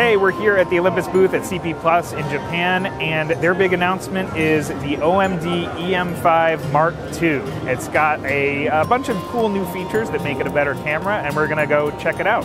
Hey, we're here at the Olympus booth at CP Plus in Japan, and their big announcement is the OMD EM5 Mark II. It's got a, a bunch of cool new features that make it a better camera, and we're gonna go check it out.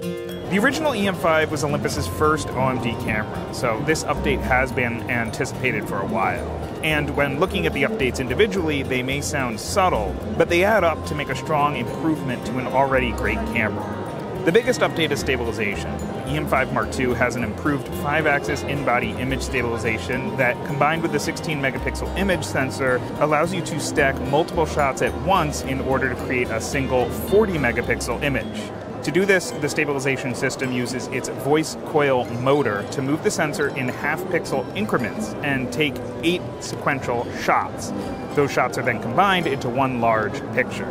The original EM5 was Olympus's first OMD camera, so this update has been anticipated for a while. And when looking at the updates individually, they may sound subtle, but they add up to make a strong improvement to an already great camera. The biggest update is stabilization. The EM5 Mark II has an improved 5-axis in-body image stabilization that, combined with the 16-megapixel image sensor, allows you to stack multiple shots at once in order to create a single 40-megapixel image. To do this, the stabilization system uses its voice coil motor to move the sensor in half pixel increments and take eight sequential shots. Those shots are then combined into one large picture.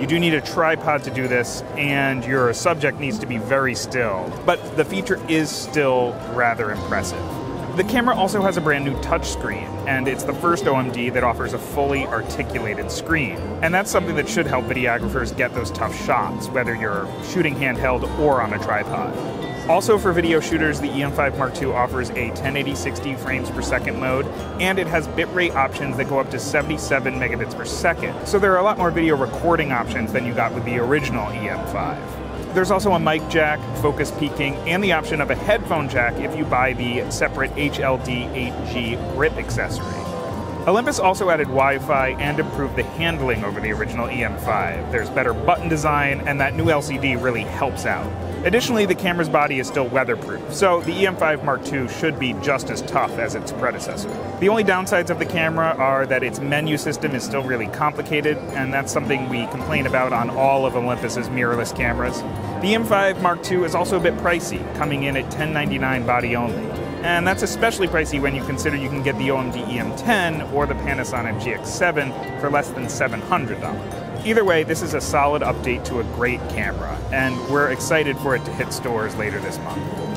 You do need a tripod to do this, and your subject needs to be very still, but the feature is still rather impressive. The camera also has a brand new touchscreen, and it's the first OMD that offers a fully articulated screen. And that's something that should help videographers get those tough shots, whether you're shooting handheld or on a tripod. Also for video shooters, the EM5 Mark II offers a 1080 60 frames per second mode, and it has bitrate options that go up to 77 megabits per second. So there are a lot more video recording options than you got with the original EM5. There's also a mic jack, focus peaking, and the option of a headphone jack if you buy the separate HLD 8G grip accessory. Olympus also added Wi-Fi and improved the handling over the original EM5. There's better button design, and that new LCD really helps out. Additionally, the camera's body is still weatherproof, so the EM5 Mark II should be just as tough as its predecessor. The only downsides of the camera are that its menu system is still really complicated, and that's something we complain about on all of Olympus's mirrorless cameras. The EM5 Mark II is also a bit pricey, coming in at 1099 body only. And that's especially pricey when you consider you can get the OMD EM10 or the Panasonic GX7 for less than $700. Either way, this is a solid update to a great camera, and we're excited for it to hit stores later this month.